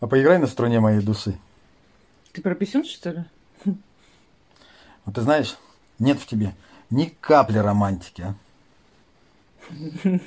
А поиграй на струне моей души. Ты прописан, что ли? Вот ты знаешь, нет в тебе ни капли романтики, а?